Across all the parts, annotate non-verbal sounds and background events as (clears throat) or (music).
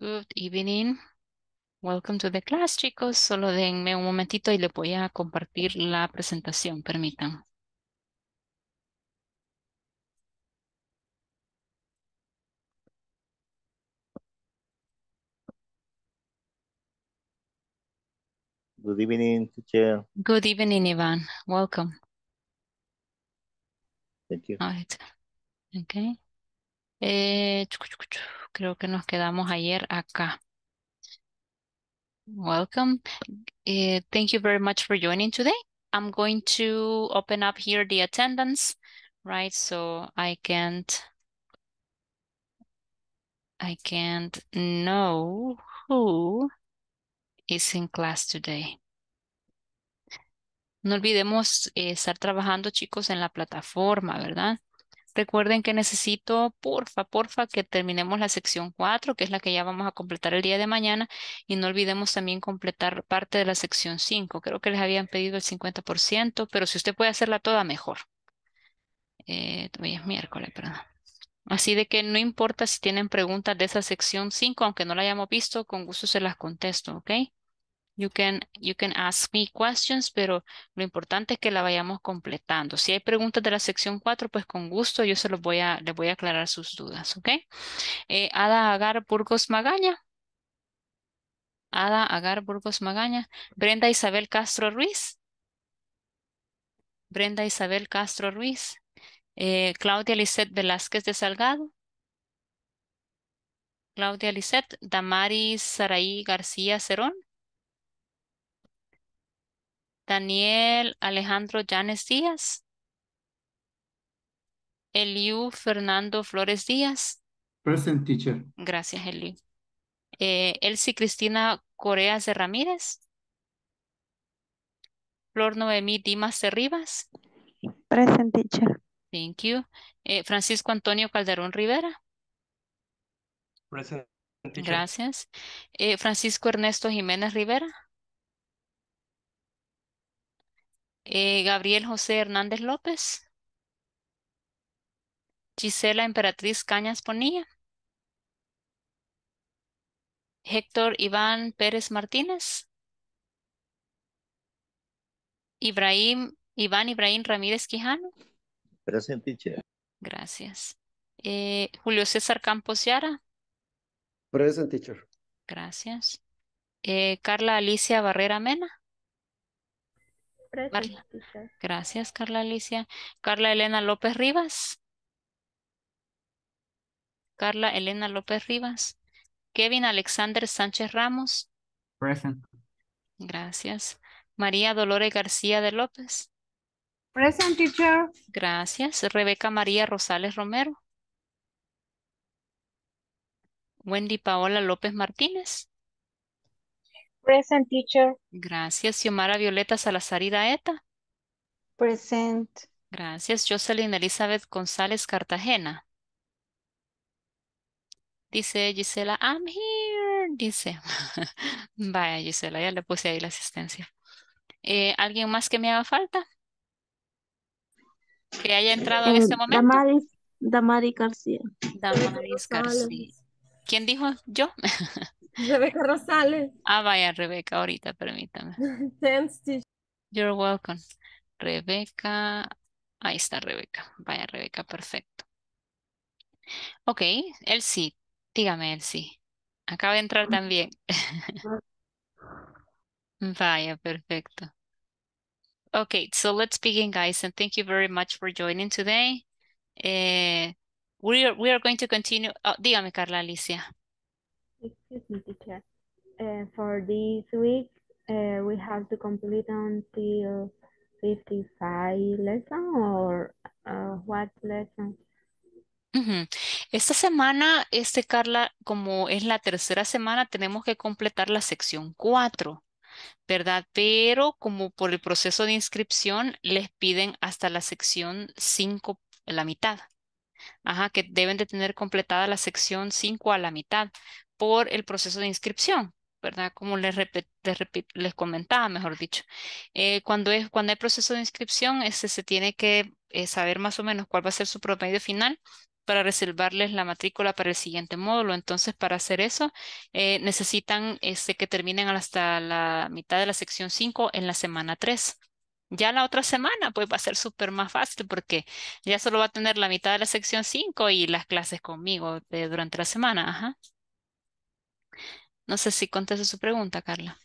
Good evening. Welcome to the class, chicos. Solo denme un momentito y le voy a compartir la presentación. Permitan. Good evening, teacher. Good evening, Ivan. Welcome. Thank you. All right. Okay. Eh, creo que nos quedamos ayer acá. Welcome. Eh, thank you very much for joining today. I'm going to open up here the attendance, right? So I can't, I can't know who is in class today. No olvidemos eh, estar trabajando, chicos, en la plataforma, ¿verdad? Recuerden que necesito, porfa, porfa, que terminemos la sección 4, que es la que ya vamos a completar el día de mañana, y no olvidemos también completar parte de la sección 5. Creo que les habían pedido el 50%, pero si usted puede hacerla toda, mejor. Eh, hoy es miércoles, perdón. Así de que no importa si tienen preguntas de esa sección 5, aunque no la hayamos visto, con gusto se las contesto, ¿ok? You can, you can ask me questions, pero lo importante es que la vayamos completando. Si hay preguntas de la sección 4, pues con gusto yo se los voy a, les voy a aclarar sus dudas, ¿ok? Eh, Ada Agar Burgos Magaña. Ada Agar Burgos Magaña. Brenda Isabel Castro Ruiz. Brenda Isabel Castro Ruiz. Eh, Claudia Lisette Velázquez de Salgado. Claudia Lisette. Damaris Saraí García Cerón. Daniel Alejandro Llanes Díaz. Eliu Fernando Flores Díaz. Present teacher. Gracias, Eliu. Eh, Elsie Cristina Coreas de Ramírez. Flor Noemí Dimas de Rivas. Present teacher. Thank you. Eh, Francisco Antonio Calderón Rivera. Present teacher. Gracias. Eh, Francisco Ernesto Jiménez Rivera. Eh, Gabriel José Hernández López. Gisela Emperatriz Cañas Ponilla. Héctor Iván Pérez Martínez. Ibrahim, Iván Ibrahim Ramírez Quijano. Present teacher. Gracias. Eh, Julio César Campos Yara. Present teacher. Gracias. Eh, Carla Alicia Barrera Mena. Carla. Gracias, Carla Alicia. Carla Elena López Rivas. Carla Elena López Rivas. Kevin Alexander Sánchez Ramos. Present. Gracias. María Dolores García de López. Present teacher. Gracias. Rebeca María Rosales Romero. Wendy Paola López Martínez. Present teacher. Gracias. Xiomara Violeta Salazar Iraeta. Present. Gracias. Jocelyn Elizabeth González Cartagena. Dice Gisela, I'm here. Dice. (laughs) Vaya, Gisela, ya le puse ahí la asistencia. Eh, ¿alguien más que me haga falta? Que haya entrado en este momento. Damaris, Damaris García. Damaris. García. ¿Quién dijo? Yo. (laughs) Rebeca Rosales. Ah, vaya, Rebeca, ahorita, permítame. (laughs) Thanks, teacher. You're welcome. Rebeca. Ahí está Rebeca. Vaya, Rebeca, perfecto. Ok, sí. Dígame, sí. Acaba de entrar también. (laughs) Vaya, perfecto. Okay, so let's begin, guys, and thank you very much for joining today. Eh, we are we are going to continue. Oh, dígame, Carla Alicia. Excuse me, teacher. Uh, for this week, uh, we have to complete until 55 lesson or uh, what lesson? Esta semana, este, Carla, como es la tercera semana, tenemos que completar la sección 4, ¿verdad? Pero como por el proceso de inscripción, les piden hasta la sección 5, la mitad. Ajá, que deben de tener completada la sección 5 a la mitad por el proceso de inscripción, ¿verdad? Como les, les, les comentaba, mejor dicho. Eh, cuando es, cuando hay proceso de inscripción, este, se tiene que eh, saber más o menos cuál va a ser su promedio final para reservarles la matrícula para el siguiente módulo. Entonces, para hacer eso, eh, necesitan este, que terminen hasta la mitad de la sección 5 en la semana 3. Ya la otra semana, pues va a ser súper más fácil porque ya solo va a tener la mitad de la sección 5 y las clases conmigo durante la semana. Ajá. No sé si contesté su pregunta, Carla.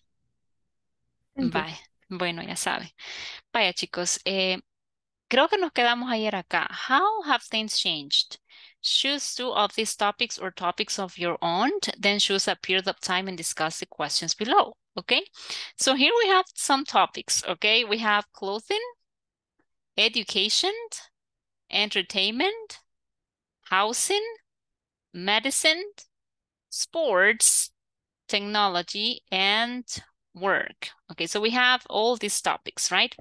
You. Vaya, bueno, ya sabe. Vaya, chicos, eh, creo que nos quedamos ayer acá. How have things changed? Choose two of these topics or topics of your own, then choose a period of time and discuss the questions below. Okay, so here we have some topics. Okay, we have clothing, education, entertainment, housing, medicine, sports, technology, and work. Okay, so we have all these topics, right?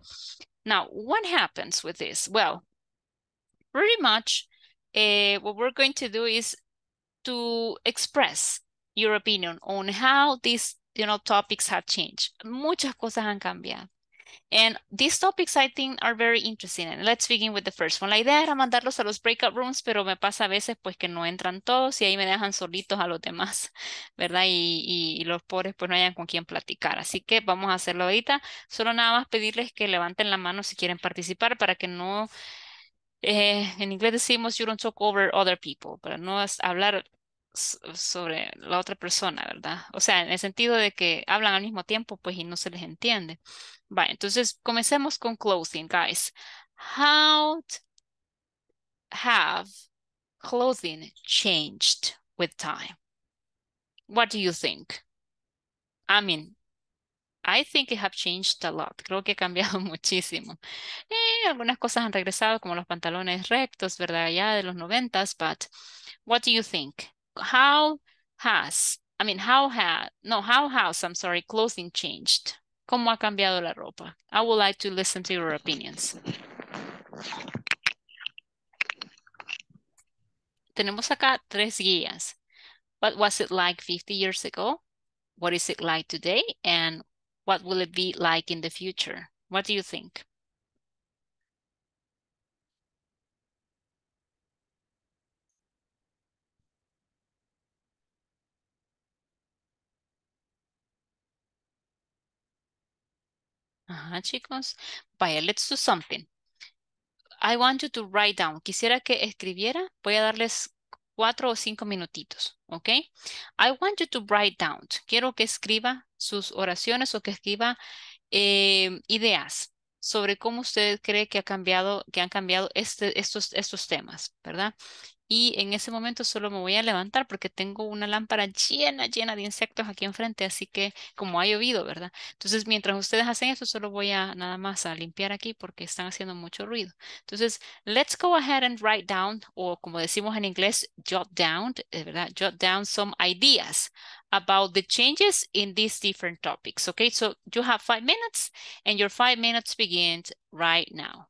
Now, what happens with this? Well, pretty much uh, what we're going to do is to express your opinion on how these you know, topics have changed. Muchas cosas han cambiado. And these topics I think are very interesting. And let's begin with the first one. La idea era mandarlos a los breakout rooms, pero me pasa a veces pues que no entran todos y ahí me dejan solitos a los demás, (laughs) ¿verdad? Y, y, los pobres pues no hayan con quién platicar. Así que vamos a hacerlo ahorita. Solo nada más pedirles que levanten la mano si quieren participar para que no, eh, en inglés decimos you don't talk over other people, para no hablar sobre la otra persona, ¿verdad? O sea, en el sentido de que hablan al mismo tiempo, pues y no se les entiende. Vale, entonces comencemos con clothing, guys. How have clothing changed with time? What do you think? I mean, I think it have changed a lot. Creo que ha cambiado (laughs) muchísimo. Eh, algunas cosas han regresado, como los pantalones rectos, ¿verdad? Ya de los noventas, but what do you think? How has, I mean, how had, no, how has, I'm sorry, clothing changed? ¿Cómo ha cambiado la ropa? I would like to listen to your opinions. Tenemos acá tres guías. What was it like 50 years ago? What is it like today? And what will it be like in the future? What do you think? Ajá, chicos. Vaya, let's do something. I want you to write down. Quisiera que escribiera. Voy a darles cuatro o cinco minutitos, ¿ok? I want you to write down. Quiero que escriba sus oraciones o que escriba eh, ideas sobre cómo usted cree que ha cambiado, que han cambiado este, estos, estos temas, ¿verdad? Y en ese momento solo me voy a levantar porque tengo una lámpara llena, llena de insectos aquí enfrente, así que como ha llovido, ¿verdad? Entonces, mientras ustedes hacen eso, solo voy a nada más a limpiar aquí porque están haciendo mucho ruido. Entonces, let's go ahead and write down, o como decimos en inglés, jot down, ¿verdad? Jot down some ideas about the changes in these different topics, okay? So, you have five minutes and your five minutes begins right now.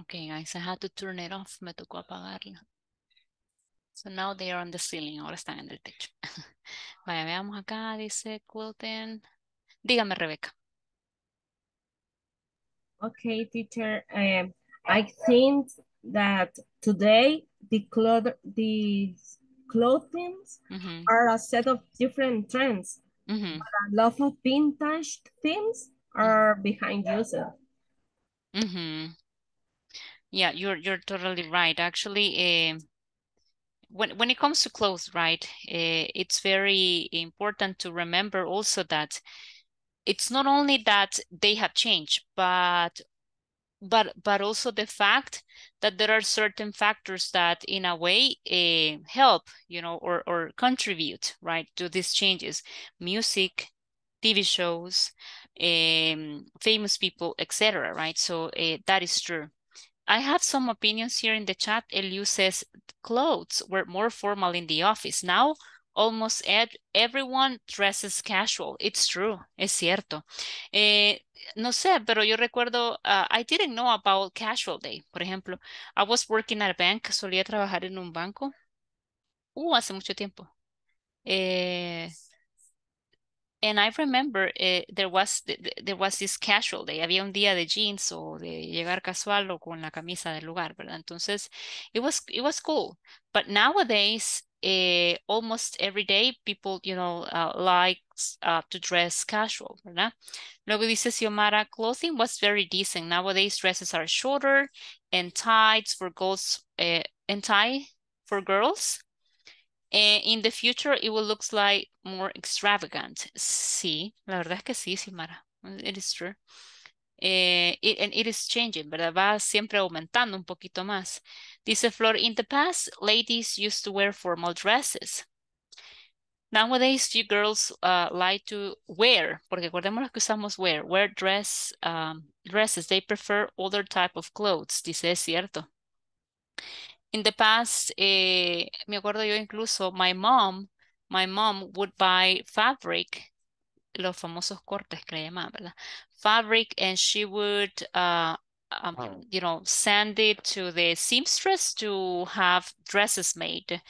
Okay, guys, I had to turn it off. Me tocó apagarla. So now they are on the ceiling. Ahora están en el techo. (laughs) Vaya, veamos acá. Dice clothing. Dígame, Rebeca. Okay, teacher. Um, I think that today the cloth the clothings Ujú, are a set of different trends. ujú, A lot of vintage themes are behind user. ujú. Yeah, you're you're totally right. Actually, eh, when when it comes to clothes, right, eh, it's very important to remember also that it's not only that they have changed, but but but also the fact that there are certain factors that in a way eh, help, you know, or or contribute, right, to these changes. Music, TV shows, um, famous people, etc. Right? So uh, that is true. I have some opinions here in the chat. Eliu says clothes were more formal in the office. Now almost ed everyone dresses casual. It's true, es cierto. Eh, no sé, pero yo recuerdo, uh, I didn't know about casual day. Por ejemplo, I was working at a bank, solía trabajar en un banco. Uh, hace mucho tiempo. Eh, and I remember eh, there was th- th- there was this casual day. Había un día de jeans o de llegar casual o con la camisa del lugar, ¿verdad? Entonces, it was it was cool. But nowadays, eh, almost every day, people, you know, uh, likes uh, to dress casual, ¿verdad? Luego dice Xiomara, clothing was very decent. Nowadays, dresses are shorter and tights for girls, eh, and tie for girls. Eh, in the future, it will look like more extravagant. Sí, la verdad es que sí, Xiomara. It is true. Eh, it, and it is changing, ¿verdad? Va siempre aumentando un poquito más. Dice Flor, in the past, ladies used to wear formal dresses. Nowadays, you girls uh, like to wear, porque acordémonos que usamos wear, wear dress, um, dresses. They prefer other type of clothes. Dice, es cierto. In the past, eh, me acuerdo yo incluso, my mom, my mom would buy fabric, los famosos cortes que le llamaban, ¿verdad? Fabric, and she would, uh, um, you know, send it to the seamstress to have dresses made.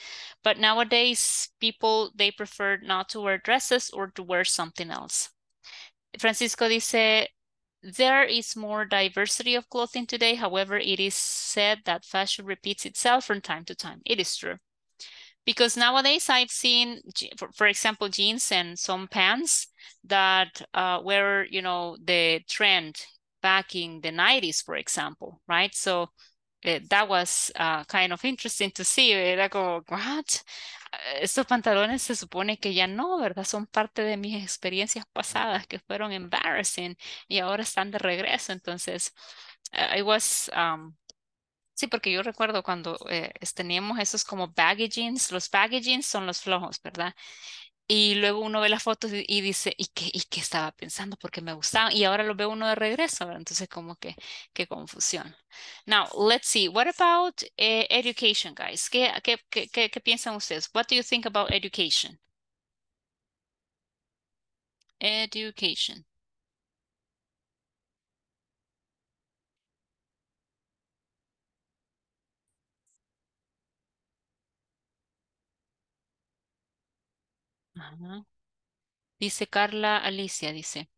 But nowadays, people, they prefer not to wear dresses or to wear something else. Francisco dice, there is more diversity of clothing today. However, it is said that fashion repeats itself from time to time. It is true. Because nowadays I've seen, for, example, jeans and some pants that uh, were, you know, the trend back in the 90s, for example, right? So eh, that was uh, kind of interesting to see. Era como, what? Eh, Estos pantalones se supone que ya no, ¿verdad? Son parte de mis experiencias pasadas que fueron embarrassing y ahora están de regreso. Entonces, uh, I was, um, sí, porque yo recuerdo cuando eh, teníamos esos como baggy jeans, los baggy jeans son los flojos, ¿verdad? Y luego uno ve las fotos y, dice, ¿y qué, y qué estaba pensando? Porque me gustaban y ahora lo ve uno de regreso. Entonces, como que, qué confusión. Now, let's see. What about eh, education, guys? ¿Qué, qué, qué, qué, qué piensan ustedes? What do you think about education? Education. Dice Carla Alicia, dice,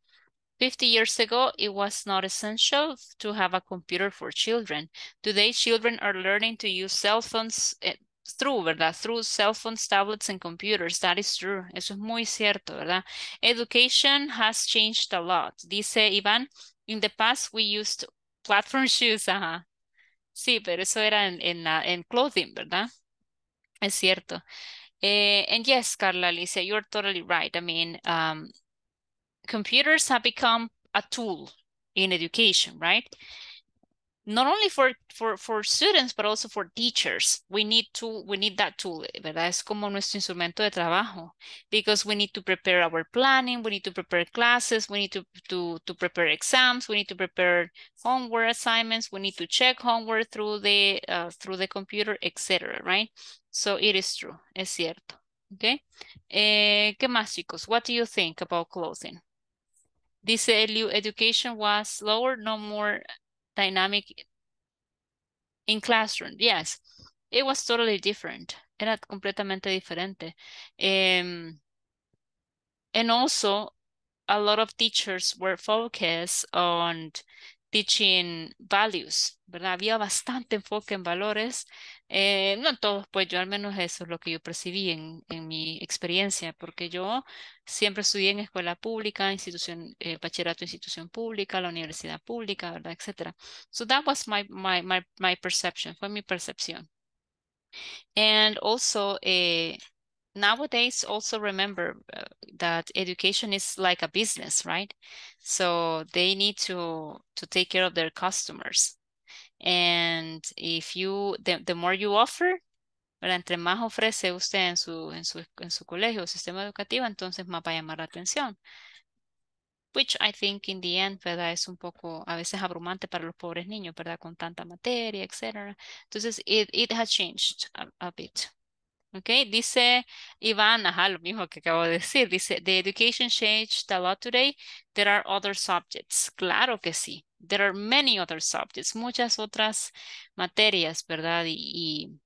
50 years ago, it was not essential to have a computer for children. Today, children are learning to use cell phones eh, through, ¿verdad? Through cell phones, tablets, and computers. That is true. Eso es muy cierto, ¿verdad? Education has changed a lot. Dice Iván, in the past, we used platform (laughs) shoes. Ajá. Sí, pero eso era en, en, en clothing, ¿verdad? Es cierto. Eh, and yes, Carla Lisa, you're totally right. I mean, um, computers have become a tool in education, right? Not only for, for, for students, but also for teachers. We need to, we need that tool, ¿verdad? Es como nuestro instrumento de trabajo because we need to prepare our planning, we need to prepare classes, we need to, to, to prepare exams, we need to prepare homework assignments, we need to check homework through the, uh, through the computer, etc., right? So it is true, es cierto. Okay. Eh, ¿Qué más, chicos? What do you think about clothing? Dice Eliu, education was slower, no more dynamic In classroom, yes. It was totally different. Era completamente diferente. Um, and also, a lot of teachers were focused on teaching values, ¿verdad? Había bastante enfoque en valores. Eh, no todos, pues yo al menos eso es lo que yo percibí en, en mi experiencia, porque yo siempre estudié en escuela pública, institución, eh, bachillerato institución pública, la universidad pública, ¿verdad? Etcétera. So that was my, my, my, my perception, fue mi percepción. And also, eh, nowadays also remember uh, that education is like a business right so they need to to take care of their customers and if you the, the more you offer ¿verdad? entre más ofrece usted en su en su en su colegio o sistema educativo entonces más va a llamar la atención which I think in the end, ¿verdad? Es un poco a veces abrumante para los pobres niños, ¿verdad? Con tanta materia, etcétera. Entonces, it, it has changed a, a bit. Ok, dice Iván, ajá, lo mismo que acabo de decir, dice, the education changed a lot today, there are other subjects. Claro que sí, there are many other subjects, muchas otras materias, ¿verdad? Y, y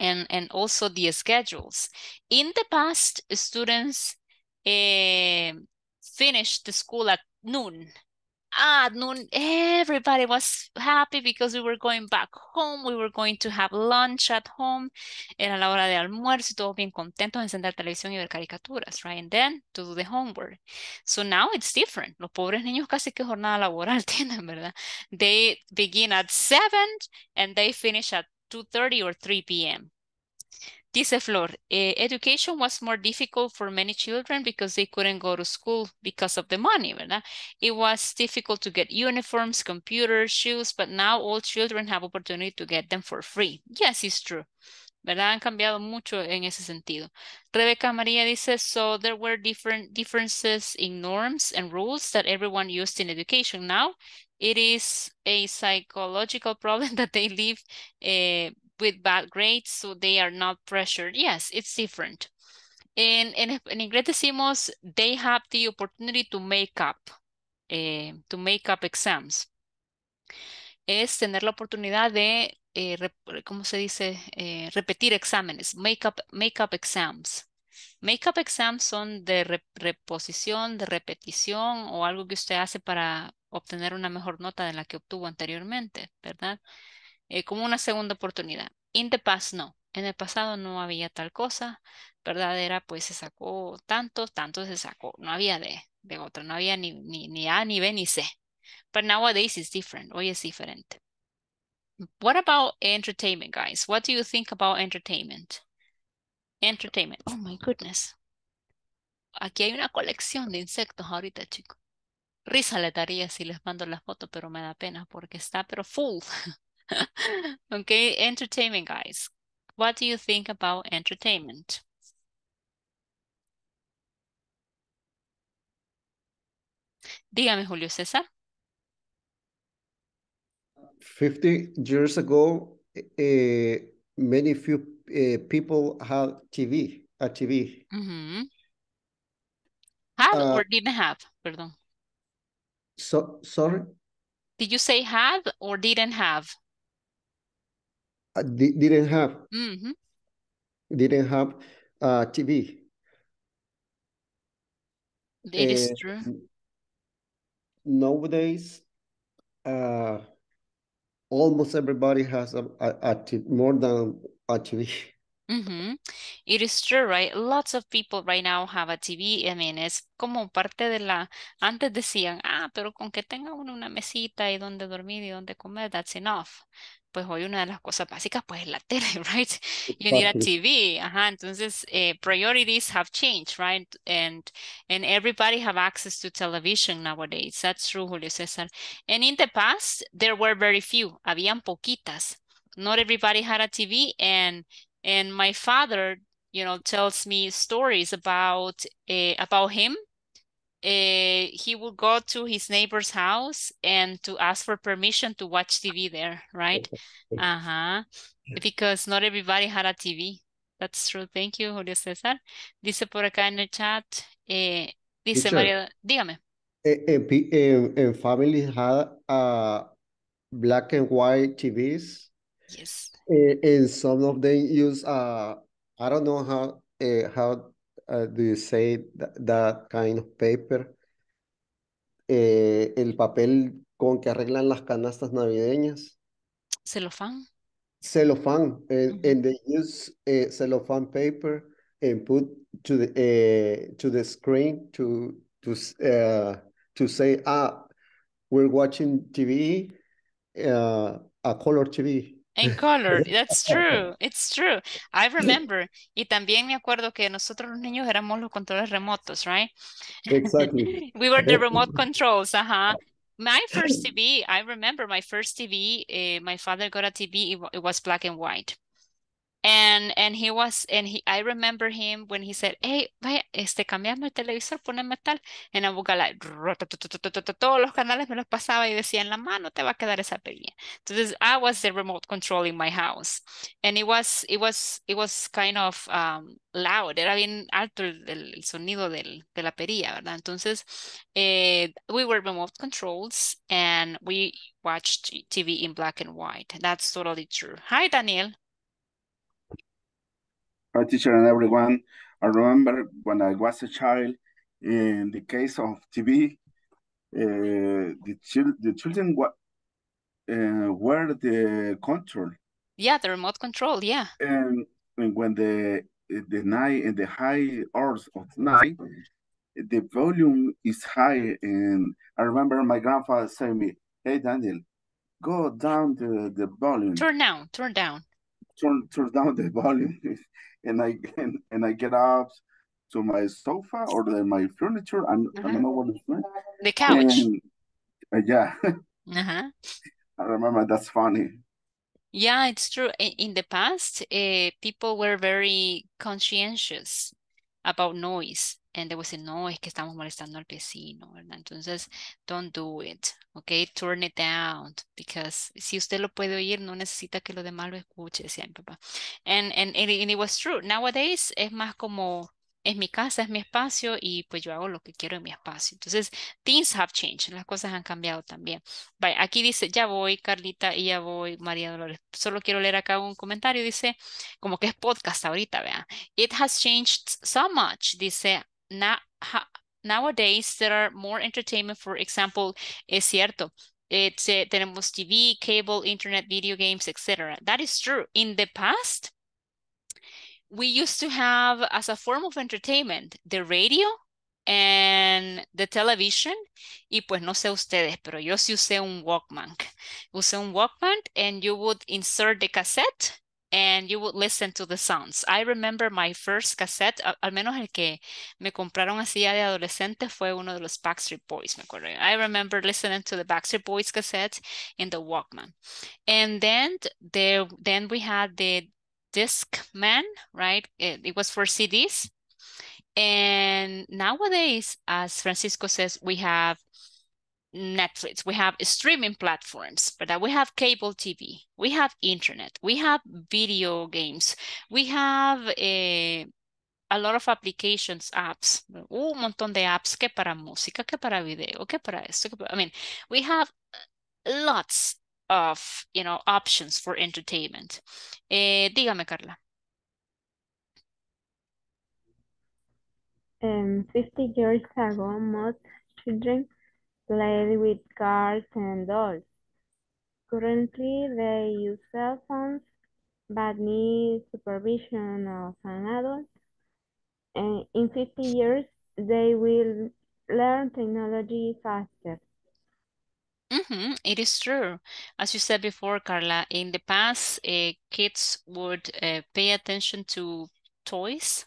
and, and also the schedules. In the past, students eh, finished the school at noon, Ah, at noon, everybody was happy because we were going back home. We were going to have lunch at home. Era la hora de almuerzo todos bien contentos, encender televisión y ver caricaturas, right? And then to do the homework. So now it's different. Los pobres niños casi que jornada laboral (laughs) tienen, ¿verdad? They begin at 7 and they finish at 2.30 or 3 p.m. Dice Flor, eh, education was more difficult for many children because they couldn't go to school because of the money, ¿verdad? It was difficult to get uniforms, computers, shoes, but now all children have opportunity to get them for free. Yes, it's true. ¿verdad? Han cambiado mucho en ese sentido. Rebeca María dice, so there were different differences in norms and rules that everyone used in education. Now, it is a psychological (laughs) problem that they live uh, with bad grades, so they are not pressured. Yes, it's different. En, en, en inglés decimos, they have the opportunity to make up, eh, to make up exams. Es tener la oportunidad de, eh, ¿cómo se dice? Eh, repetir exámenes, make up, make up exams. Make up exams son de reposición, de repetición o algo que usted hace para obtener una mejor nota de la que obtuvo anteriormente, ¿verdad? Eh, como una segunda oportunidad. In the past, no. En el pasado no había tal cosa, ¿verdad? Era pues se sacó tanto, tanto se sacó. No había de, de otra, no había ni, ni, ni A, ni B, ni C. But nowadays it's different. Hoy es diferente. What about entertainment, guys? What do you think about entertainment? Entertainment. Oh my goodness. Aquí hay una colección de insectos ahorita, chicos. Risa le daría si les mando la foto, pero me da pena porque está pero full. (laughs) (laughs) okay, entertainment, guys. What do you think about entertainment? Dígame, Julio César. 50 years ago, uh, many few uh, people had TV, a TV. Mm -hmm. Had uh, or didn't have? Perdón. So, sorry? Did you say had or didn't have? Uh, didn't have mm -hmm. didn't have uh, TV. It is true. Nowadays, uh, almost everybody has a, a, a more than a TV. Mm -hmm. It is true, right? Lots of people right now have a TV. I mean, es como parte de la... Antes decían, ah, pero con que tenga uno una mesita y donde dormir y donde comer, that's enough pues hoy una de las cosas básicas pues es la tele, (laughs) right? You need a TV, ajá, entonces eh, priorities have changed, right? And, and everybody have access to television nowadays, that's true, Julio César. And in the past, there were very few, habían poquitas. Not everybody had a TV and, and my father, you know, tells me stories about, uh, about him uh, he would go to his neighbor's house and to ask for permission to watch TV there, right? Uh-huh. Because not everybody had a TV. That's true. Thank you, Julio César. Dice por acá en el chat, eh, dice María, dígame. En, en, en families had a black and white TVs. Yes. eh, and some of them use uh I don't know how uh, how uh, do you say that, that kind of paper Eh, el papel con que arreglan las canastas navideñas Celofán. cellophane and, Mhm. and they use uh, cellophane paper and put to the uh, to the screen to to uh, to say ah we're watching TV uh, a color TV En (laughs) color, that's true, it's true. I remember, y también me acuerdo que nosotros los niños éramos los controles remotos, right? exactly (laughs) We were the remote (laughs) controls, uh-huh. My first TV, I remember my first TV, eh, my father got a TV, it, it was black and white. And and he was, and he, I remember him when he said, hey, vaya, este, cambiame el televisor, poneme tal. I would go like, todos los canales me los pasaba y decía, en la mano te va a quedar esa perilla. Entonces, I was the remote control in my house. And it was, it was, it was kind of um, loud, era bien alto el- el sonido del, de la perilla, ¿verdad? Entonces, eh, we were remote controls and we watched TV in black and white. That's totally true. Hi, Daniel. Hi, teacher and everyone. I remember when I was a child, in the case of TV, uh, the, chil the children wa uh, were the control. Yeah, the remote control, yeah. And, and when the the night in the high hours of night, the volume is high. And I remember my grandfather saying me, "Hey, Daniel, go down the, the volume." Turn down, turn down. Turn turn down the volume (laughs) and I and, and I get up to my sofa or the, my furniture. I'm, Uh-huh. don't know what it's called. The couch. And, uh, yeah, (laughs) Uh-huh. I remember that's funny. Yeah, it's true. In, in the past, uh, people were very conscientious about noise. And they would say, no, es que estamos molestando al vecino, ¿verdad? Entonces, don't do it, okay? Turn it down, because si usted lo puede oír, no necesita que lo demás lo escuche, decía mi papá. And, and, and it, was true. Nowadays, es más como, es mi casa, es mi espacio, y pues yo hago lo que quiero en mi espacio. Entonces, things have changed, las cosas han cambiado también. Aquí dice, ya voy, Carlita, y ya voy, María Dolores. Solo quiero leer acá un comentario, dice, como que es podcast ahorita, vean. It has changed so much, dice, na- nowadays there are more entertainment, for example, es cierto. It's, eh, tenemos TV, cable, internet, video games, etc. That is true. In the past, we used to have as a form of entertainment the radio and the television y pues no sé ustedes, pero yo sí usé un Walkman. Usé un Walkman and you would insert the cassette and you would listen to the sounds. I remember my first cassette, al menos el que me compraron así ya de adolescente fue uno de los Backstreet Boys, me acuerdo. I remember listening to the Backstreet Boys cassette in the Walkman. And then there then we had the Discman, right? It, it was for CDs. And nowadays, as Francisco says, we have Netflix, we have streaming platforms, but uh, we have cable TV, we have internet, we have video games, we have a, a lot of applications, apps, un montón de apps que para música, que para video, que para esto, que para, I mean, we have lots of, you know, options for entertainment. Eh, dígame, Carla. Um, 50 years ago, most children played with cars and dolls. Currently, they use cell phones, but need supervision of an adult. And in 50 years, they will learn technology faster. hmm it is true. As you said before, Carla, in the past, uh, kids would uh, pay attention to toys,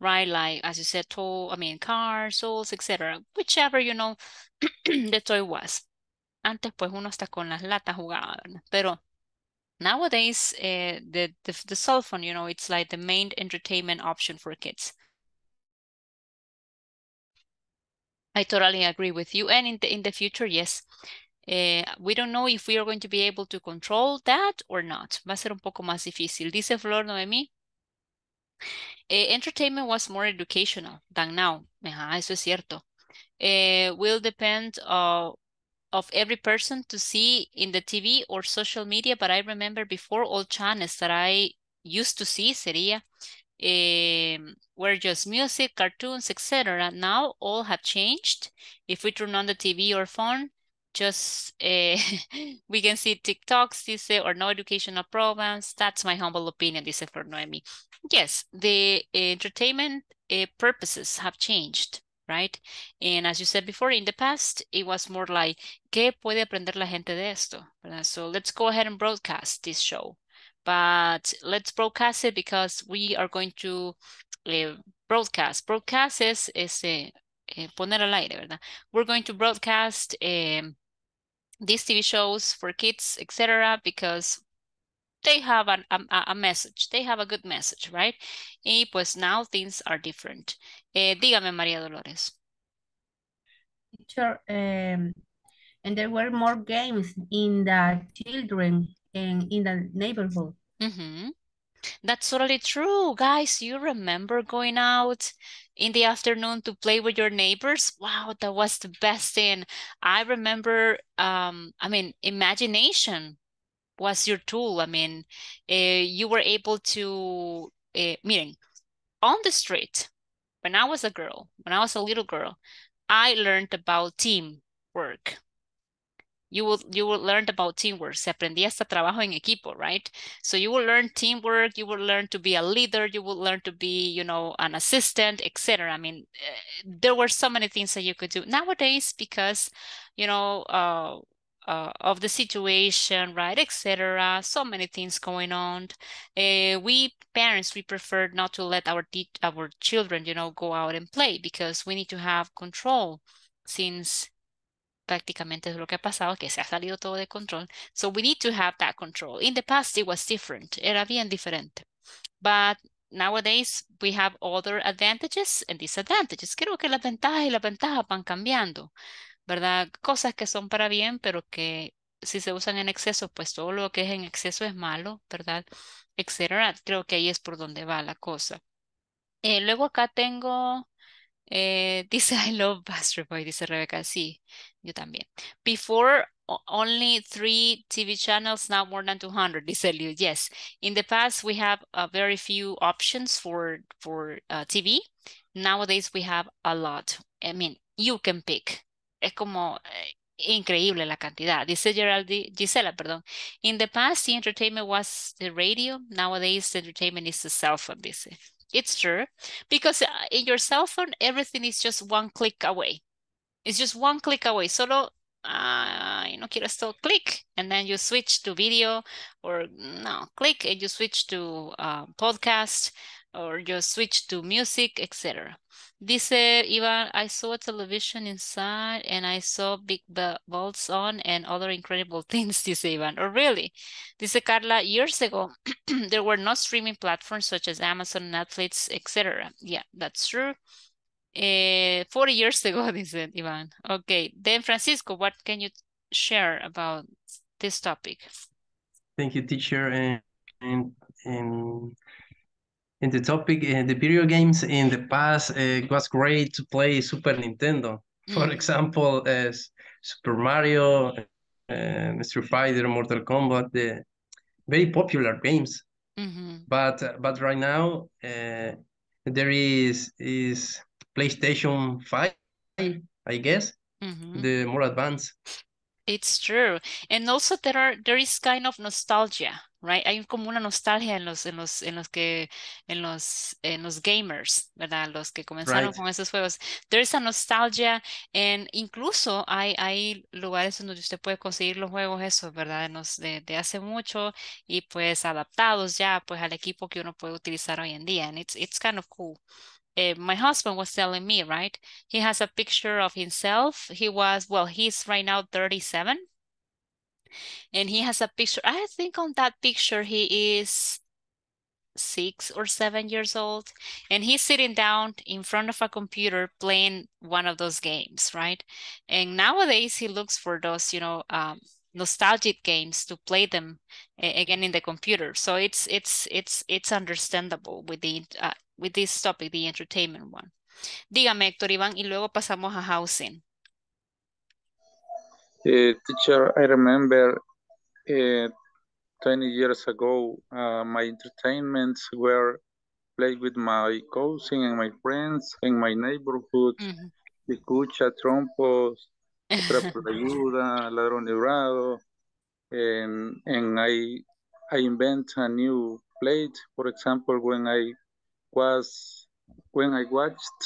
right? Like, as you said, toy, I mean, cars, dolls, etc. Whichever, you know, (clears throat) the toy was. Antes, pues, uno hasta con las latas jugaba, ¿verdad? Pero nowadays, uh, the, the, the cell phone, you know, it's like the main entertainment option for kids. I totally agree with you. And in the in the future, yes. Eh, we don't know if we are going to be able to control that or not. Va a ser un poco más difícil. Dice Flor Noemí. eh, entertainment was more educational than now. Ajá, eso es cierto. Eh, will depend uh, of every person to see in the TV or social media, but I remember before all channels that I used to see sería um, were just music, cartoons, etc. Now all have changed. If we turn on the TV or phone, just uh, (laughs) we can see TikToks, dice, or no educational programs. That's my humble opinion, dice Flor Noemi. Yes, the entertainment uh, purposes have changed, right? And as you said before, in the past, it was more like, ¿qué puede aprender la gente de esto? So let's go ahead and broadcast this show. But let's broadcast it because we are going to uh, broadcast. Broadcast is, eh, eh, poner al aire, ¿verdad? We're going to broadcast um, these TV shows for kids, etc., because they have an, a, a message, they have a good message, right? Y pues now things are different. Eh, dígame, María Dolores. Teacher, um, and there were more games in the children and in the neighborhood. Mm-hmm. That's totally true. Guys, you remember going out in the afternoon to play with your neighbors? Wow, that was the best thing. I remember, um, I mean, imagination was your tool. I mean, uh, you were able to, uh, miren, on the street, when I was a girl, when I was a little girl, I learned about teamwork. You will you will learn about teamwork. Se aprendía hasta trabajo en equipo, right? So you will learn teamwork. You will learn to be a leader. You will learn to be, you know, an assistant, etc. I mean, uh, there were so many things that you could do nowadays because, you know, uh, uh, of the situation, right, etc. So many things going on. Uh, we parents we prefer not to let our our children, you know, go out and play because we need to have control since prácticamente es lo que ha pasado, que se ha salido todo de control. So we need to have that control. In the past, it was different. Era bien diferente. But nowadays, we have other advantages and disadvantages. Creo que las ventajas y las ventajas van cambiando, ¿verdad? Cosas que son para bien, pero que si se usan en exceso, pues todo lo que es en exceso es malo, ¿verdad? Etcétera. Creo que ahí es por donde va la cosa. Eh, luego acá tengo Eh, (laughs) dice, I love Bastard Boy, dice Rebecca. Sí, yo también. Before, only three TV channels, now more than 200, dice Liu. Yes. In the past, we have a very few options for, for uh, TV. Nowadays, we have a lot. I mean, you can pick. Es como eh, increíble la cantidad. Dice Geraldi, Gisela, perdón. In the past, the entertainment was the radio. Nowadays, the entertainment is the cell phone, dice. It's true because uh, in your cell phone, everything is just one click away. It's just one click away. Solo, uh, no quiero esto, click, and then you switch to video or no, click and you switch to uh, podcast or just switch to music, etc. Dice Ivan, I saw television inside and I saw big bolts on and other incredible (laughs) things, dice Ivan. Oh, really? Dice Carla, years ago, (clears throat) there were no streaming platforms such as Amazon, Netflix, etc. Yeah, that's true. Uh, 40 years ago, (laughs) dice Ivan. Okay, then Francisco, what can you share about this topic? Thank you, teacher. And, and, and in the topic, uh, the video games in the past, uh, it was great to play Super Nintendo. For Mm. example, as Super Mario, uh, Street Fighter, Mortal Kombat, the very popular games. Mhm. But but right now, uh, there is is PlayStation Five, I guess, Mhm. the more advanced. It's true. And also there are there is kind of nostalgia, right? Hay como una nostalgia en los en los en los que en los en los gamers, ¿verdad? Los que comenzaron Right. con esos juegos. There is a nostalgia and incluso hay hay lugares donde usted puede conseguir los juegos esos, ¿verdad? En los de, de hace mucho y pues adaptados ya pues al equipo que uno puede utilizar hoy en día. And it's it's kind of cool. Uh, my husband was telling me, right? He has a picture of himself. He was, well, he's right now 37. And he has a picture. I think on that picture, he is six or seven years old. And he's sitting down in front of a computer playing one of those games, right? And nowadays, he looks for those, you know, um, nostalgic games to play them again in the computer. So it's it's it's it's understandable with the uh, with this topic, the entertainment one. Dígame, Héctor Iván, y luego pasamos a housing. Uh, teacher, I remember uh, 20 years ago, uh, my entertainments were played with my cousin and my friends in my neighborhood. Mhm. Escucha, trompos, (laughs) ayuda, ladrón librado, and, and I, I invent a new plate. For example, when I was, when I watched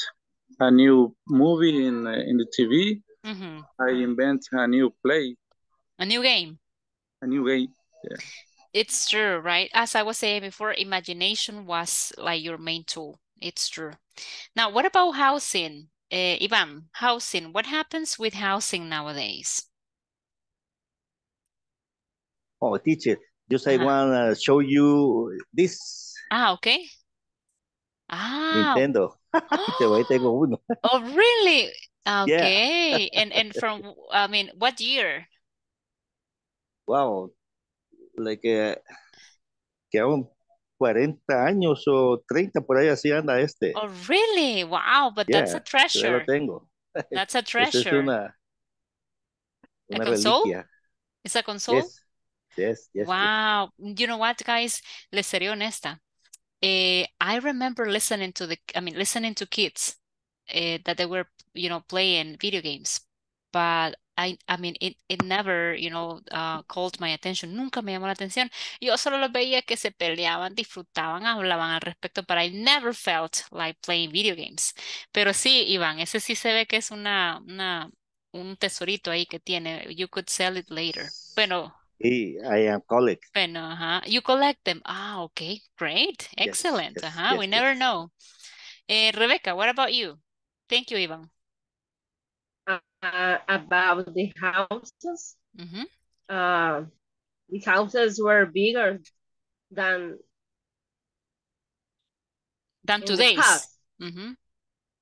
a new movie in, in the TV, Mhm. I invent a new play, A new game. a new game. Yeah. It's true, right? As I was saying before, imagination was like your main tool. It's true. Now, what about housing? Uh, Ivan, housing. What happens with housing nowadays? Oh, teacher, just I Uh-huh. wanna show you this Ah, okay. Ah, Nintendo. (laughs) Te voy, tengo uno. oh, really? Okay. (laughs) And and from, I mean, what year? Wow, like uh, quedaron 40 años o 30 por ahí así anda este. Oh, really? Wow, but that's a Yeah, treasure. lo tengo. That's a (laughs) Esta es treasure. una, una console? reliquia. It's a console? Yes, yes, yes, yes. Wow. You know what, guys? Les seré honesta. Eh, I remember listening to the, I mean, listening to kids eh, that they were, you know, playing video games. But I, I mean, it, it never, you know, uh, called my attention. Nunca me llamó la atención. Yo solo los veía que se peleaban, disfrutaban, hablaban al respecto, but I never felt like playing video games. Pero sí, Iván, ese sí se ve que es una, una, un tesorito ahí que tiene. You could sell it later. Bueno, Y I am collect. bueno, ajá. You collect them. Ah, okay, great. Excellent. yes, Ajá, we never know. Eh, Rebecca, what about you? Thank you, Ivan. uh, about the houses. Mhm. Uh, the houses were bigger than Than today's. past. Mhm.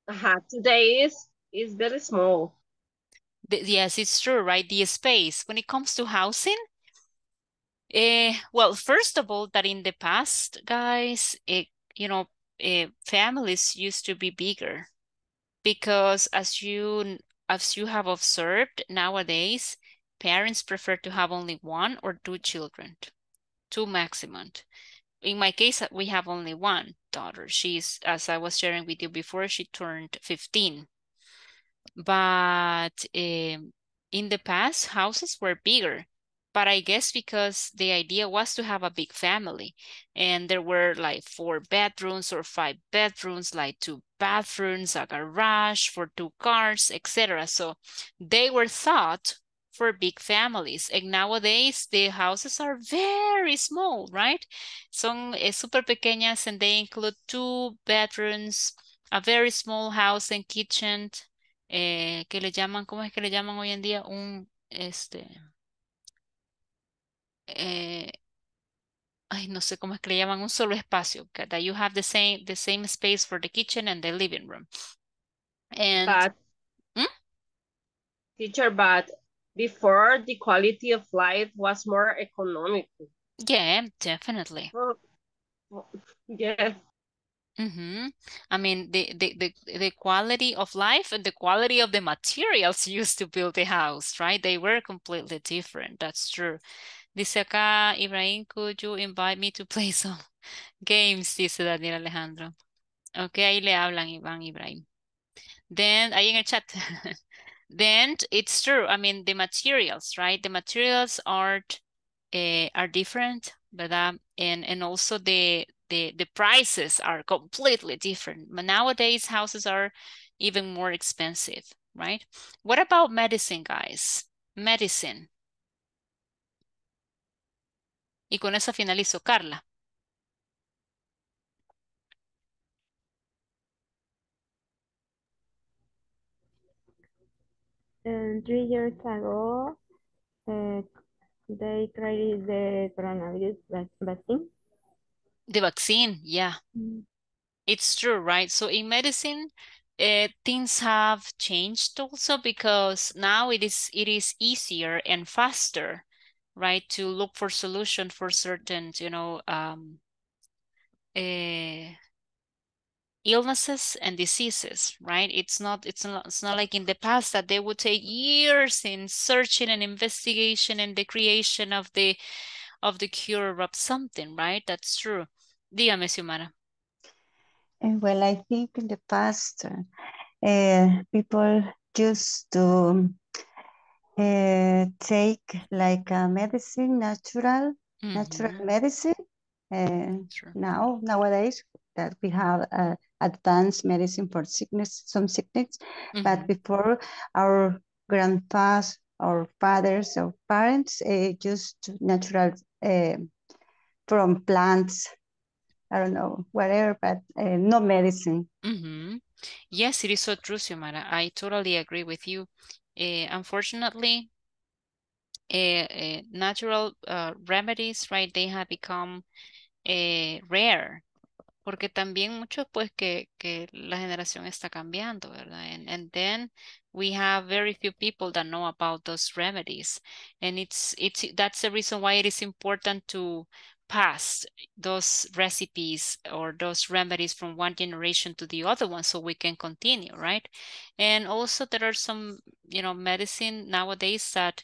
Uh, today is is very small. The- yes, it's true, right? The space when it comes to housing. Eh, well, first of all, that in the past, guys, it, you know, eh, families used to be bigger because as you as you have observed nowadays, parents prefer to have only one or two children, two maximum. In my case, we have only one daughter. She's, as I was sharing with you before, she turned 15. But um, in the past, houses were bigger. But I guess because the idea was to have a big family, and there were like four bedrooms or five bedrooms, like two bathrooms, a garage for two cars, etc. So they were thought for big families. And nowadays the houses are very small, right? Son eh, súper pequeñas and they include two bedrooms, a very small house and kitchen, eh, que le llaman, ¿cómo es que le llaman hoy en día? Un, este, eh, ay, no sé cómo es que le llaman, un solo espacio, que- that you have the same, the same space for the kitchen and the living room. And But Hmm? teacher, but before the quality of life was more economical. yeah, definitely. Well, yeah, hmm I mean, the, the, the, the quality of life and the quality of the materials (laughs) used to build the house, right? They were completely different. That's true. Dice acá, Ibrahim, could you invite me to play some (laughs) games? Dice Daniel Alejandro. Ok, ahí le hablan Iván Ibrahim. Then, ahí en el chat. (laughs) Then it's true. I mean, the materials, right? The materials are eh, are different, ¿verdad? And and also the the the prices are completely different. But nowadays houses are even more expensive, right? What about medicine, guys? Medicine. Y con eso finalizo, Carla. And three years ago, uh, they created the coronavirus vaccine. The vaccine, yeah. It's true, right? So in medicine, uh, things have changed also because now it is it is easier and faster, right, to look for solution for certain, you know, um, uh, illnesses and diseases, right? It's not it's not it's not like in the past that they would take years in searching and investigation and the creation of the of the cure of something, right? That's true. Dígame, Xiomara. Uh, well, I think in the past, uh, people used to uh, take like a medicine, natural, Mm-hmm. natural medicine. Uh, now, nowadays, that we have uh, advanced medicine for sickness, some sickness, but Mhm. before our grandpas or fathers or parents uh, used natural from plants, I don't know, whatever, but uh, no medicine. hmm Yes, it is so true, Xiomara. I totally agree with you. Eh, unfortunately, eh, eh, natural uh, remedies, right, they have become rare. Porque también mucho, pues, que, que la generación está cambiando, ¿verdad? And, and then we have very few people that know about those remedies. And it's, it's, that's the reason why it is important to pass those recipes or those remedies from one generation to the other one so we can continue, right? And also there are some, you know, medicine nowadays that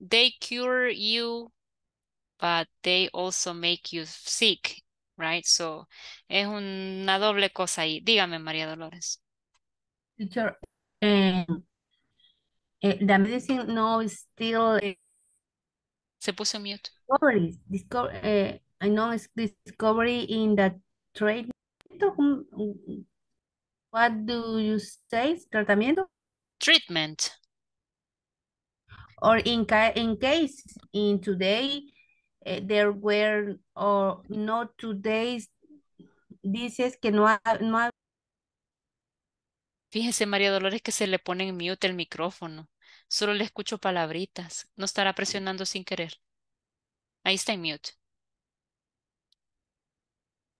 they cure you, but they also make you sick, right? So es una doble cosa ahí. Dígame, María Dolores. Teacher, um, eh, the medicine no is still eh, Se puso mute. discovery, discover, eh, I know it's discovery in the treatment. um, What do you say? Tratamiento? Treatment. Or in ca in case in today eh, there were or not today's dices que no ha, no ha Fíjese, María Dolores, que se le pone en mute el micrófono. Solo le escucho palabritas. No estará presionando sin querer. Ahí está en mute.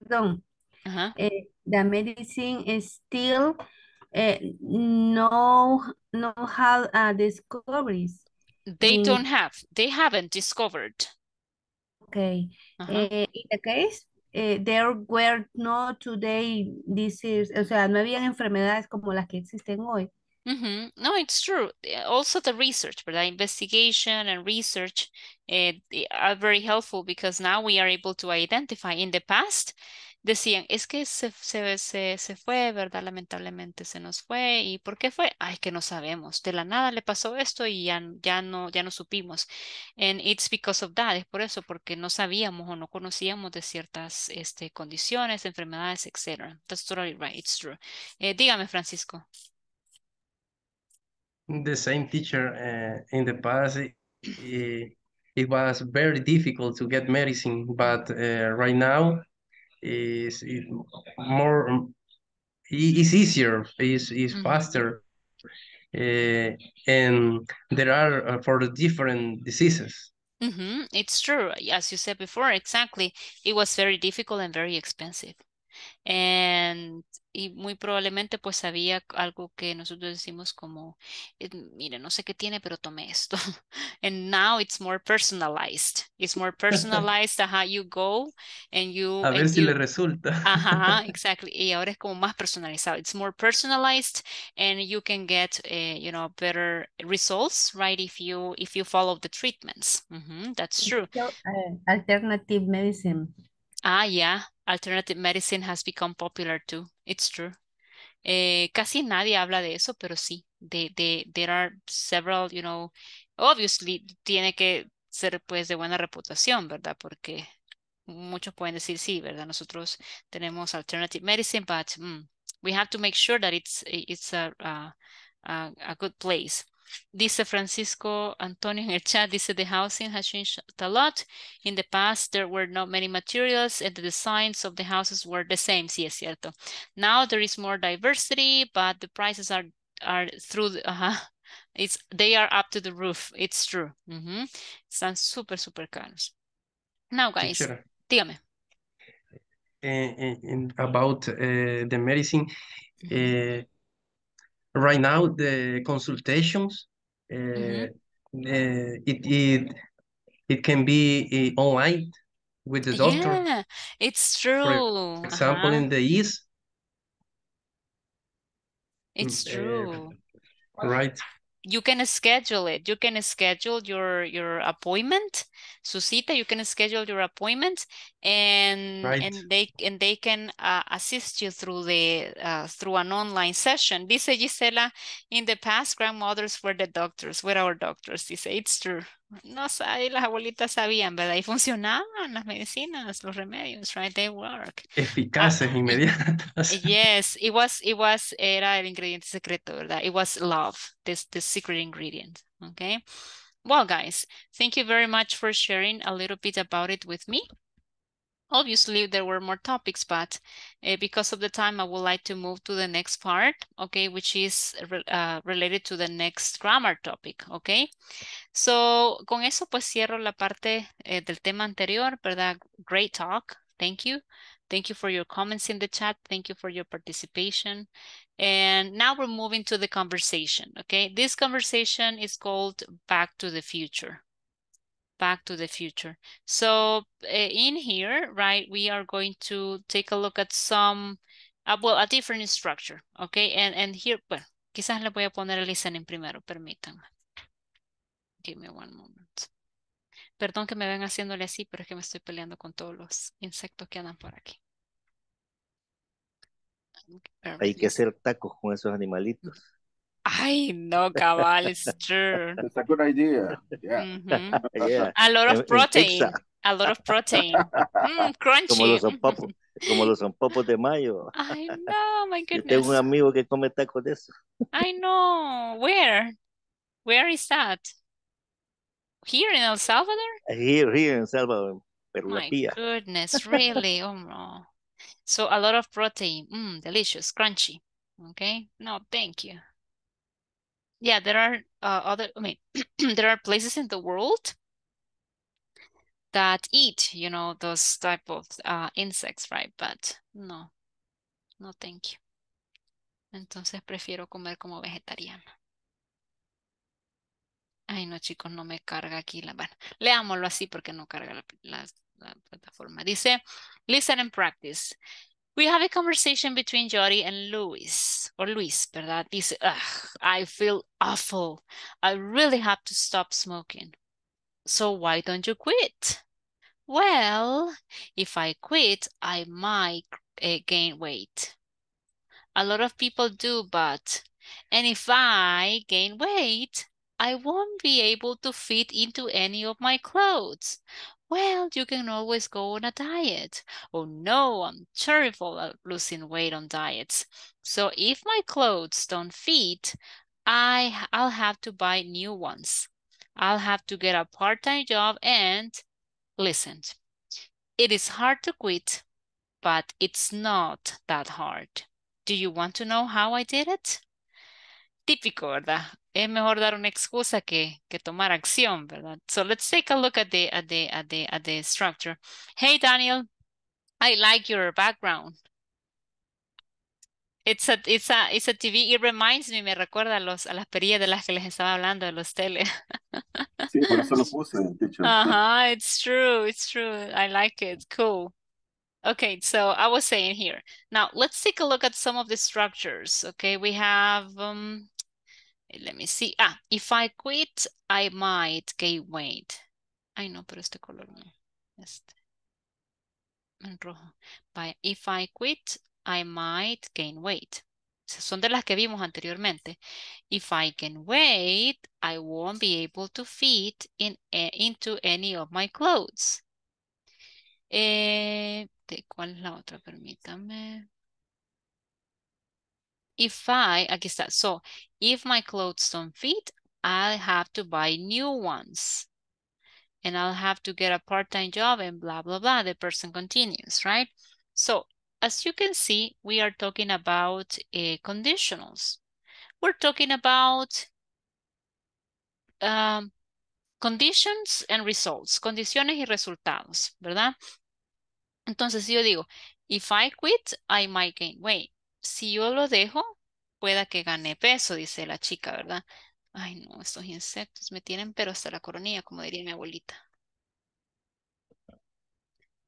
perdón, Ajá. eh, the medicine is still eh, no no have uh, discoveries. They in- don't have. They haven't discovered. Okay. Eh, in the case, eh, there were no today disease, o sea, no habían enfermedades como las que existen hoy. No, it's true. Eh, Also the research, but the investigation and research eh, they are very helpful because now we are able to identify. In the past, decían, es que se, se, se, se fue, ¿verdad? Lamentablemente se nos fue. ¿Y por qué fue? Ay, que no sabemos. De la nada le pasó esto y ya, ya no, ya no supimos. And it's because of that. Es por eso, porque no sabíamos o no conocíamos de ciertas este, condiciones, enfermedades, etc. That's totally right. It's true. Eh, dígame, Francisco. The same teacher uh, in the past it, it was very difficult to get medicine but uh, right now is it more i- is easier is is Mhm. faster uh, and there are uh, for the different diseases hmm It's true. As you said before, exactly. It was very difficult and very expensive. And y muy probablemente pues había algo que nosotros decimos como, mire, no sé qué tiene, pero tomé esto. (laughs) And now it's more personalized. It's more (laughs) personalized how you go and you a ver and si you le resulta Ajá, (laughs) exactly. Y ahora es como más personalizado. It's more personalized and you can get, uh, you know, better results, right? If you if you follow the treatments. That's true. So, eh, alternative medicine. Ah, yeah. Alternative medicine has become popular too. It's true. Eh, casi nadie habla de eso, pero sí. De, de, there are several, you know, obviously tiene que ser pues de buena reputación, ¿verdad? Porque muchos pueden decir sí, ¿verdad? Nosotros tenemos alternative medicine, but mm, we have to make sure that it's it's a, a, a, a good place. Dice Francisco Antonio en el chat, dice the housing has changed a lot. In the past, there were not many materials and the designs of the houses were the same. Sí, es cierto. Now there is more diversity, but the prices are are through the, ajá, it's they are up to the roof. It's true. Ujú. Están súper, súper caros. Now, guys, Teacher, dígame. eh, eh, in- about uh, the medicine Ujú. uh, right now the consultations uh, mm -hmm. uh, it, it it can be uh, online with the doctor. Yeah it's true. For example -huh. in the east. It's mm, uh, true. right. You can schedule it. You can schedule your your appointment. Susita. you can schedule your appointment and Right. and they and they can uh, assist you through the uh, through an online session. Dice Gisela, in the past grandmothers were the doctors, were our doctors. Dice, it's true. No sé, las abuelitas sabían, ¿verdad? Y funcionaban las medicinas, los remedios, right? They work. Eficaces, inmediatas. (laughs) Yes, it was, it was, era el ingrediente secreto, ¿verdad? It was love, this, the secret ingredient, okay? Well, guys, thank you very much for sharing a little bit about it with me. Obviously, there were more topics, but uh, because of the time, I would like to move to the next part, okay, which is re uh, related to the next grammar topic, okay? So, con eso pues cierro la parte eh, del tema anterior, ¿verdad? Great talk. Thank you. Thank you for your comments in the chat. Thank you for your participation. And now we're moving to the conversation, okay? This conversation is called Back to the Future. Back to the Future. So uh, in here, right, we are going to take a look at some, uh, well, a different structure, okay? And, and here, bueno, quizás le voy a poner el listening primero, permítanme. Give me one moment. Perdón que me ven haciéndole así, pero es que me estoy peleando con todos los insectos que andan por aquí. Hay que hacer tacos con esos animalitos. Ay, know, cabal, it's true. (laughs) That's a good idea. Yeah. Mhm. Yeah. A lot of protein. A lot of protein. Mm, Como (laughs) crunchy. los zompopos, como los zompopos de mayo. I know, my Yo tengo un goodness. amigo que come tacos de eso. I know. Where? Where is that? Here in El Salvador? Here, here en Salvador, pero My pía. goodness, really? Oh no. So a lot of protein. Mm, delicious, crunchy. Okay. No, thank you. Yeah, there are uh, other, I mean, (clears throat) there are places in the world that eat, you know, those type of uh, insects, right? But no, no, thank you. Entonces prefiero comer como vegetariana. Ay, no, chicos, no me carga aquí la... Bueno, leámoslo así porque no carga la, la- la plataforma. Dice, listen and practice. We have a conversation between Jody and Luis, or Luis, ¿verdad? Dice, I feel awful. I really have to stop smoking. So why don't you quit? Well, if I quit, I might uh, gain weight. A lot of people do, but, and if I gain weight, I won't be able to fit into any of my clothes. Well, you can always go on a diet. Oh no, I'm terrible at losing weight on diets. So if my clothes don't fit, I I'll have to buy new ones. I'll have to get a part-time job and listen. It is hard to quit, but it's not that hard. Do you want to know how I did it? Típico, ¿verdad? Es mejor dar una excusa que, que tomar acción, ¿verdad? So let's take a look at the, at the, at the, at the structure. Hey, Daniel, I like your background. It's a, it's a, it's a TV. It reminds me, me recuerda a, los, a las perillas de las que les estaba hablando, de los tele. Sí, por eso lo (laughs) puse, teacher. Uh-huh, it's true, it's true. I like it. Cool. Okay, so I was saying here. Now let's take a look at some of the structures. Okay, we have um let me see. Ah, if I quit, I might gain weight. Ay, no, pero este color no. Este. En rojo. By, if I quit, I might gain weight. Son de las que vimos anteriormente. If I gain weight, I won't be able to fit in, eh, into any of my clothes. Eh, ¿de cuál es la otra? Permítame. If I, aquí está. So, if my clothes don't fit, I'll have to buy new ones. And I'll have to get a part-time job and blah, blah, blah. The person continues, right? So, as you can see, we are talking about uh, conditionals. We're talking about um, conditions and results, condiciones y resultados, ¿verdad? Entonces, yo digo, if I quit, I might gain weight. Si yo lo dejo, pueda que gane peso, dice la chica, ¿verdad? Ay, no, estos insectos me tienen pero hasta la coronilla, como diría mi abuelita.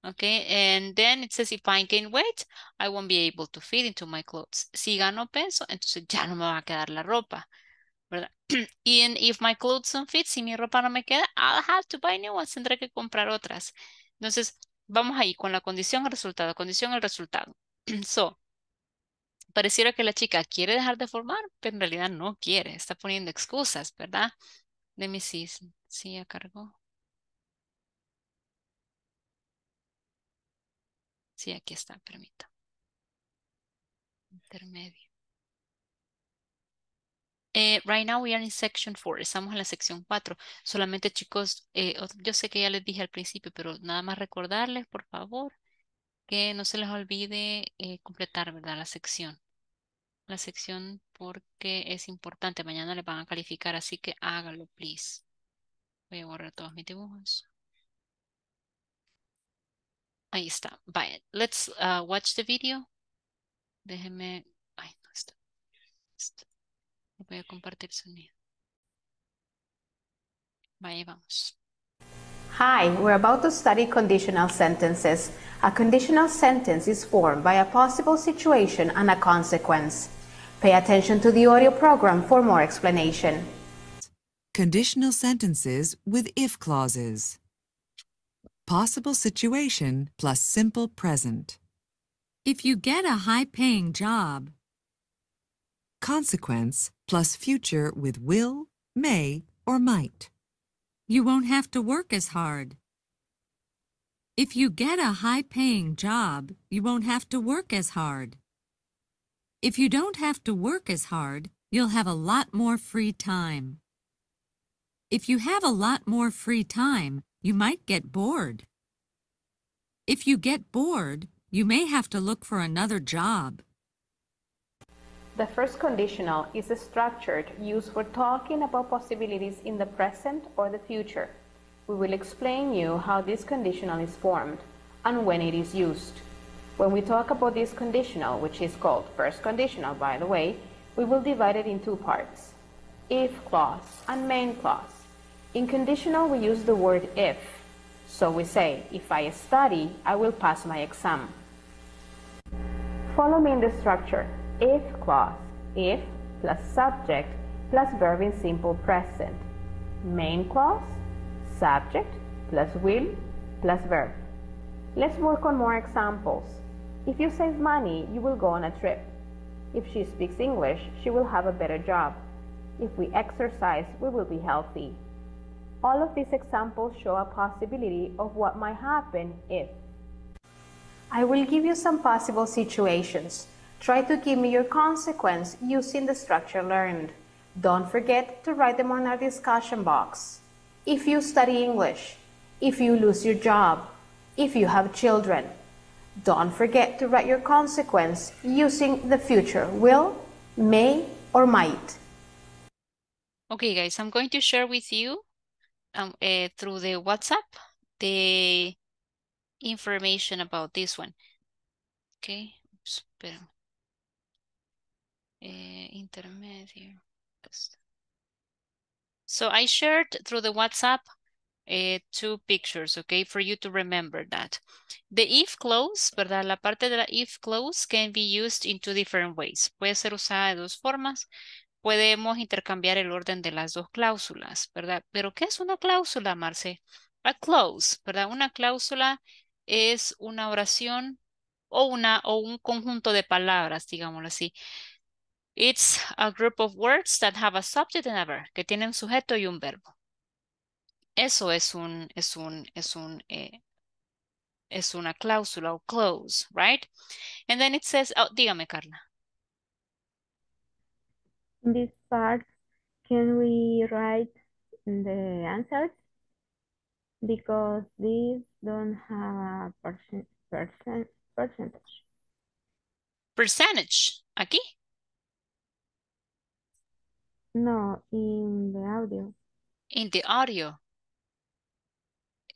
Okay, and then it says if I gain weight, I won't be able to fit into my clothes. Si gano peso, entonces ya no me va a quedar la ropa, ¿verdad? (clears throat) And if my clothes don't fit, si mi ropa no me queda, I'll have to buy new ones, tendré que comprar otras. Entonces, vamos ahí con la condición al resultado, condición al resultado. (clears throat) So, pareciera que la chica quiere dejar de formar, pero en realidad no quiere, está poniendo excusas, ¿verdad? Let me see, sí, ya cargó. Sí, aquí está, permita. Intermedio. Eh, right now we are in section 4, estamos en la sección 4. Solamente chicos, eh, yo sé que ya les dije al principio, pero nada más recordarles, por favor, que no se les olvide eh, completar, ¿verdad? La sección. La sección porque es importante, mañana les van a calificar, así que hágalo, please. Voy a borrar todos mis dibujos. Ahí está. Vaya, let's uh, watch the video. Déjeme. Ay, no está. está. Voy a compartir sonido. Vaya, vamos. Hi, we're about to study conditional sentences. A conditional sentence is formed by a possible situation and a consequence. Pay attention to the audio program for more explanation. Conditional sentences with if clauses. Possible situation plus simple present. If you get a high-paying job, Consequence plus future with will, may, or might. You won't have to work as hard. If you get a high-paying job, you won't have to work as hard. If you don't have to work as hard, you'll have a lot more free time. If you have a lot more free time, you might get bored. If you get bored, you may have to look for another job. The first conditional is a structured used for talking about possibilities in the present or the future. We will explain you how this conditional is formed and when it is used. When we talk about this conditional, which is called first conditional by the way, we will divide it in two parts, if clause and main clause. In conditional we use the word if. So we say, if I study, I will pass my exam. Follow me in the structure. If clause. If plus subject plus verb in simple present. Main clause. Subject plus will plus verb. Let's work on more examples. If you save money, you will go on a trip. If she speaks English, she will have a better job. If we exercise, we will be healthy. All of these examples show a possibility of what might happen if. I will give you some possible situations. Try to give me your consequence using the structure learned. Don't forget to write them on our discussion box. If you study English, if you lose your job, if you have children, don't forget to write your consequence using the future will, may, or might. Okay, guys, I'm going to share with you um, uh, through the WhatsApp the information about this one. Okay, Oops. Eh, intermedio. So I shared through the WhatsApp uh, two pictures, okay, for you to remember that. The if clause, ¿verdad? La parte de la if clause can be used in two different ways. Puede ser usada de dos formas. Podemos intercambiar el orden de las dos cláusulas, ¿verdad? Pero ¿qué es una cláusula, Marce? A clause, ¿verdad? Una cláusula es una oración o, una, o un conjunto de palabras, digámoslo así. It's a group of words that have a subject and a verb, que tienen sujeto y un verbo. Eso es un, es un, es un, eh, es una cláusula o clause, right? And then it says, oh, dígame, Carla. In this part, can we write the answers? Because these don't have a percent, percent, percentage. Percentage, aquí. No, in the audio. In the audio.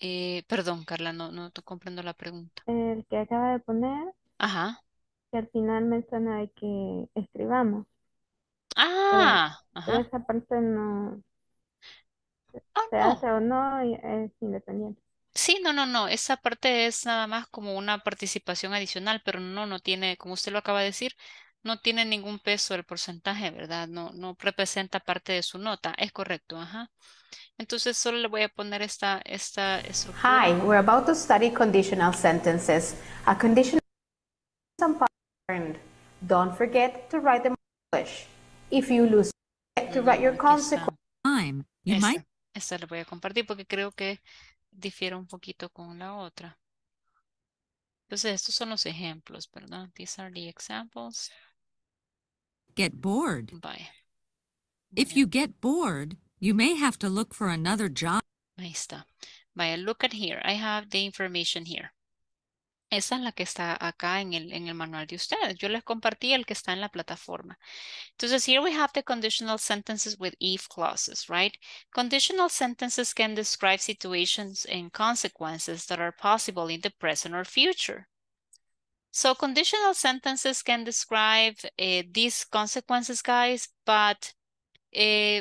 Eh, perdón, Carla, no, no te comprendo la pregunta. El que acaba de poner, Ajá. que al final menciona de que escribamos. Ah, Pero ajá. esa parte no Ah, se no. hace o no y es independiente. Sí, no, no, no. Esa parte es nada más como una participación adicional, pero no, no tiene, como usted lo acaba de decir, no tiene ningún peso el porcentaje, ¿verdad? No, no representa parte de su nota. Es correcto, ajá. Entonces solo le voy a poner esta, esta estructura. Hi, we're about to study conditional sentences. A conditional sentence. Don't forget to write them in English. If you lose, forget to write your Mm, está. consequences. Time. You might Esta, esta le voy a compartir porque creo que difiere un poquito con la otra. Entonces, estos son los ejemplos, ¿verdad? These are the examples. Get bored. Vaya, If you get bored, you may have to look for another job. ahí está. Vaya, look at here. I have the information here. Esa es la que está acá en el, en el manual de ustedes. Yo les compartí el que está en la plataforma. Entonces, here we have the conditional sentences with if clauses, right? Conditional sentences can describe situations and consequences that are possible in the present or future. So conditional sentences can describe uh, these consequences, guys, but uh,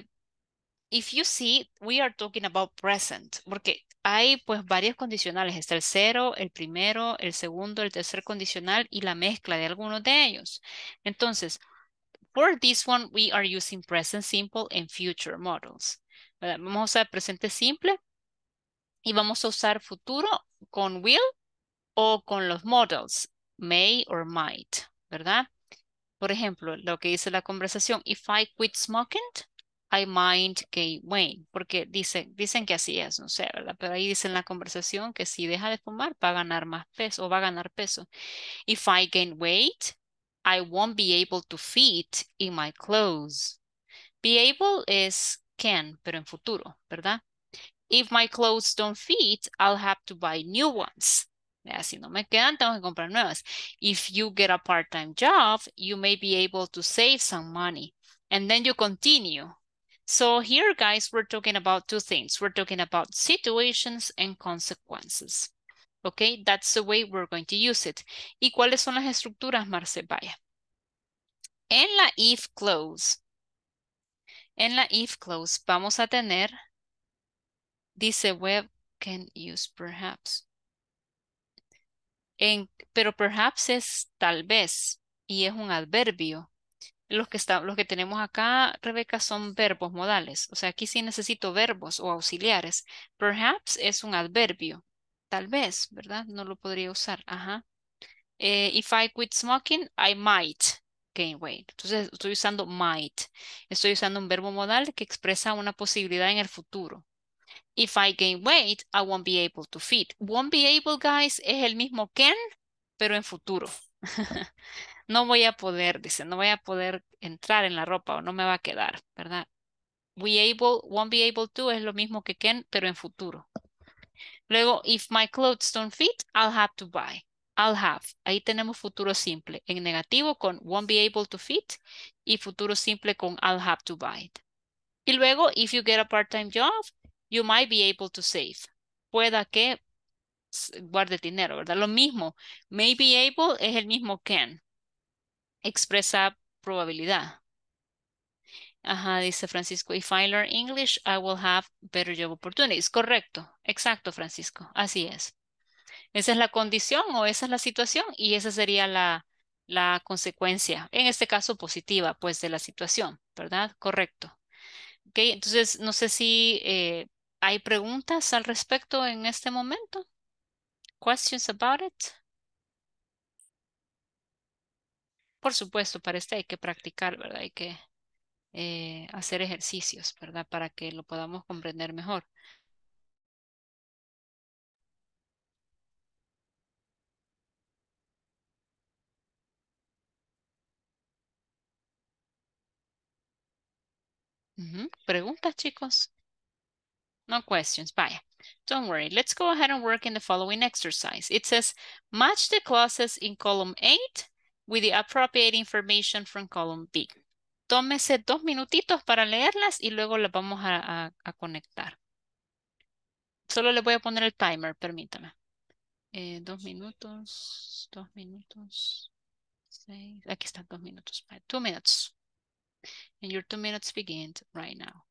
if you see, we are talking about present, porque hay pues varios condicionales. Está el cero, el primero, el segundo, el tercer condicional y la mezcla de algunos de ellos. Entonces, for this one, we are using present simple and future models. Vamos a usar presente simple y vamos a usar futuro con will o con los models, may or might, ¿verdad? Por ejemplo, lo que dice la conversación, if I quit smoking, I might gain weight, porque dice, dicen que así es, no sé, ¿verdad? Pero ahí dice la conversación que si deja de fumar va a ganar más peso o va a ganar peso. If I gain weight, I won't be able to fit in my clothes. Be able es can, pero en futuro, ¿verdad? If my clothes don't fit, I'll have to buy new ones. Eh, si no me quedan, tengo que comprar nuevas. If you get a part-time job, you may be able to save some money. And then you continue. So here, guys, we're talking about two things. We're talking about situations and consequences. Okay, that's the way we're going to use it. ¿Y cuáles son las estructuras, Marce? Vaya. En la if clause, en la if clause vamos a tener, dice web can use perhaps. En, pero perhaps es tal vez y es un adverbio. Los que, está, los que tenemos acá, Rebeca, son verbos modales. O sea, aquí sí necesito verbos o auxiliares. Perhaps es un adverbio. Tal vez, ¿verdad? No lo podría usar. Ajá. Eh, if I quit smoking, I might gain weight. Entonces, estoy usando might. Estoy usando un verbo modal que expresa una posibilidad en el futuro. If I gain weight, I won't be able to fit. Won't be able, guys, es el mismo can, pero en futuro. (laughs) no voy a poder, dice, no voy a poder entrar en la ropa o no me va a quedar, ¿verdad? We able, won't be able to es lo mismo que can, pero en futuro. Luego, if my clothes don't fit, I'll have to buy. I'll have. Ahí tenemos futuro simple. En negativo con won't be able to fit y futuro simple con I'll have to buy. Y luego, if you get a part-time job, you might be able to save. Pueda que guarde dinero, ¿verdad? Lo mismo. May be able es el mismo can. Expresa probabilidad. Ajá, dice Francisco. If I learn English, I will have better job opportunities. Correcto. Exacto, Francisco. Así es. Esa es la condición o esa es la situación y esa sería la, la consecuencia, en este caso positiva, pues de la situación, ¿verdad? Correcto. Ok, entonces no sé si eh, hay preguntas al respecto en este momento. Questions about it? Por supuesto, para este hay que practicar, ¿verdad? Hay que eh, hacer ejercicios, ¿verdad? Para que lo podamos comprender mejor. ¿Preguntas, chicos? No questions. bye. Don't worry. Let's go ahead and work in the following exercise. It says, match the clauses in column 8 with the appropriate information from column B. Tómese dos minutitos para leerlas y luego las vamos a, a- a conectar. Solo le voy a poner el timer, permítame. Eh, dos minutos, dos minutos, seis. Aquí están dos minutos. Two minutes. And your two minutes begin right now.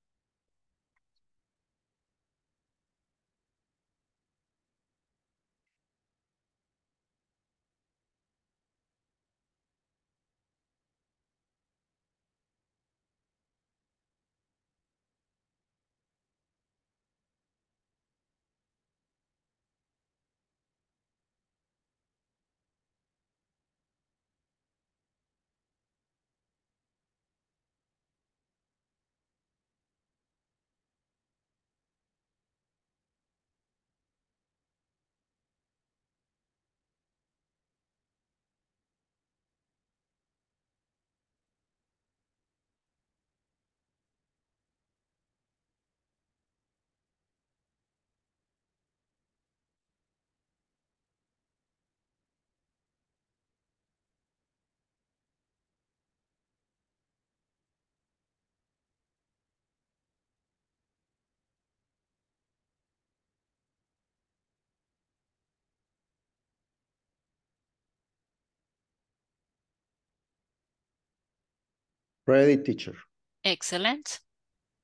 Ready, teacher. Excellent.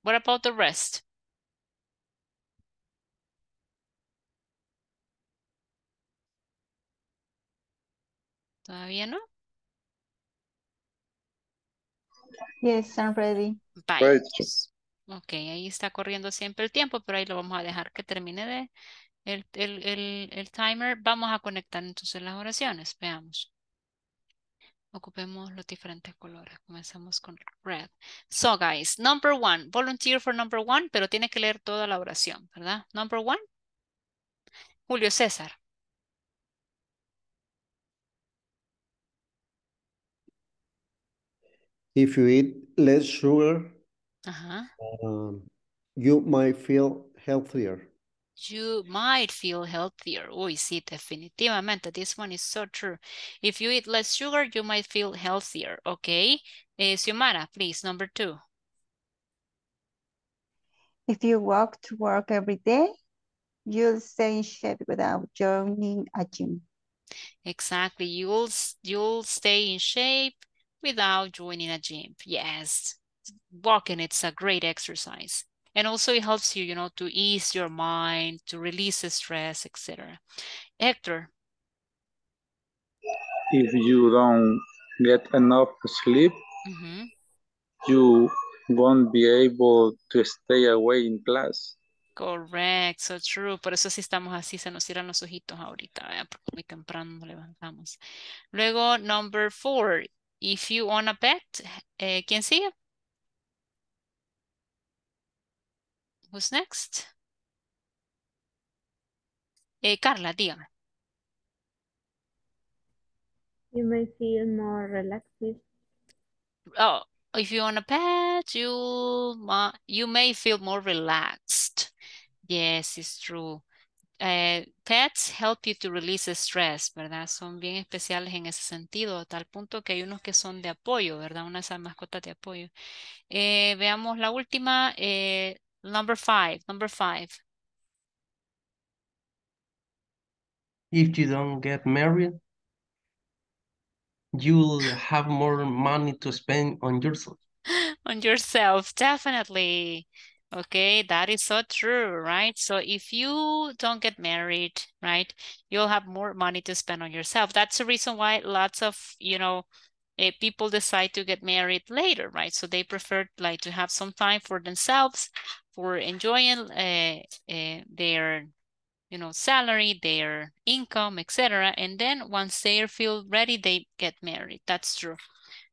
What about the rest? ¿Todavía no? Yes, I'm ready. Vaya, Right. Ok, ahí está corriendo siempre el tiempo, pero ahí lo vamos a dejar que termine de el, el, el, el timer. Vamos a conectar entonces las oraciones. Veamos. Ocupemos los diferentes colores. Comenzamos con red. So, guys, number one. Volunteer for number one, pero tiene que leer toda la oración, ¿verdad? Number one. Julio César. If you eat less sugar, um, you might feel healthier. You might feel healthier. Oh, Uy, sí, definitivamente. This one is so true. If you eat less sugar, you might feel healthier. Okay. Eh, Xiomara, please, number two. If you walk to work every day, you'll stay in shape without joining a gym. Exactly. You'll you'll stay in shape without joining a gym. Yes. Walking, it's a great exercise. And also it helps you, you know, to ease your mind, to release the stress, etc. Hector, If you don't get enough sleep, mhm, you won't be able to stay away in class. Correct, so true. Por eso sí estamos así, se nos cierran los ojitos ahorita, ¿verdad? Porque muy temprano nos levantamos. Luego, number four, if you own a pet, eh, ¿quién sigue? Who's next? Eh, Carla, dígame. You may feel more relaxed. Oh, if you own a pet, you, you may feel more relaxed. Yes, it's true. Eh, pets help you to release stress, ¿verdad? Son bien especiales en ese sentido, a tal punto que hay unos que son de apoyo, ¿verdad? Unas mascotas de apoyo. Eh, veamos la última, eh, number five, number five. If you don't get married, you'll have more money to spend on yourself. (laughs) on yourself, definitely. Okay, that is so true, right? So if you don't get married, right, you'll have more money to spend on yourself. That's the reason why lots of, you know, eh, people decide to get married later, right? So they prefer like to have some time for themselves, for enjoying uh, uh, their, you know, salary, their income, etc. And then once they feel ready, they get married. That's true.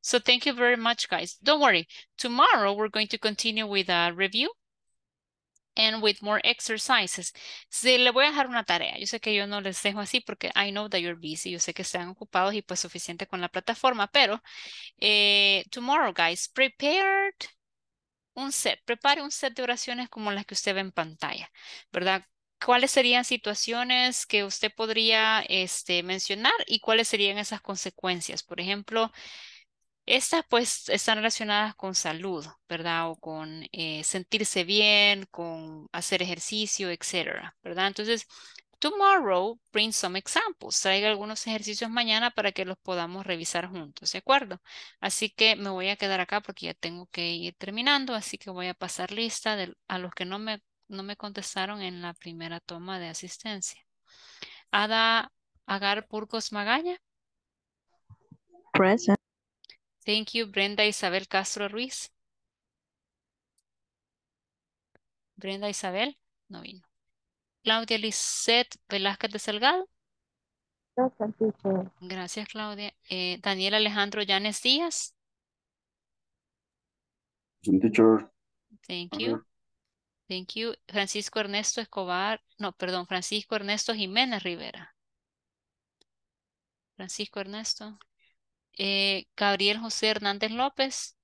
So thank you very much, guys. Don't worry. Tomorrow we're going to continue with a review and with more exercises. Se le voy a dejar una tarea. Yo sé que yo no les dejo así porque I know that you're busy. Yo sé que están ocupados y pues suficiente con la plataforma, pero eh, tomorrow, guys, prepared un set. Prepare un set de oraciones como las que usted ve en pantalla, ¿verdad? ¿Cuáles serían situaciones que usted podría este, mencionar y cuáles serían esas consecuencias? Por ejemplo, estas pues están relacionadas con salud, ¿verdad? O con eh, sentirse bien, con hacer ejercicio, etcétera, ¿verdad? Entonces, tomorrow bring some examples. Traiga algunos ejercicios mañana para que los podamos revisar juntos, ¿de acuerdo? Así que me voy a quedar acá porque ya tengo que ir terminando, así que voy a pasar lista de, a los que no me, no me contestaron en la primera toma de asistencia. Ada Agar Burgos Magaña. Present. Thank you, Brenda Isabel Castro Ruiz. Brenda Isabel, no vino. Claudia Lisette Velázquez de Salgado. Teacher. Gracias, Claudia. Eh, Daniel Alejandro Llanes Díaz. Teacher. Thank you. Thank you. Francisco Ernesto Escobar, no, perdón, Francisco Ernesto Jiménez Rivera. Francisco Ernesto. Eh, Gabriel José Hernández López.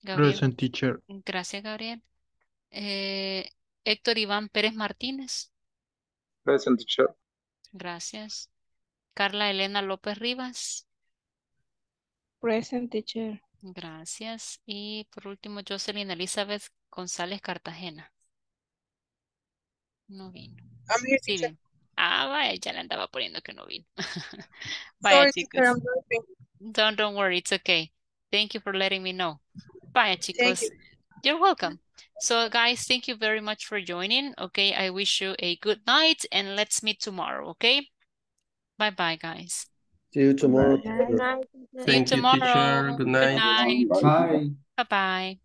Gabriel. Present teacher. Gracias, Gabriel. Eh, Héctor Iván Pérez Martínez. Present teacher. Gracias. Carla Elena López Rivas. Present teacher. Gracias. Y por último, Jocelyn Elizabeth González Cartagena. No vino. I'm here, Sí, vino. Ah, vaya, ya le andaba poniendo que no vino. (laughs) Vaya, Sorry, chicos. teacher. Don't, don't worry, it's okay. Thank you for letting me know. Bye, chicos. You. You're welcome. So guys, thank you very much for joining. Okay, I wish you a good night and let's meet tomorrow, okay? Bye-bye, guys. See you tomorrow. Good night. See you tomorrow. teacher. Good night. night. Bye. Bye-bye.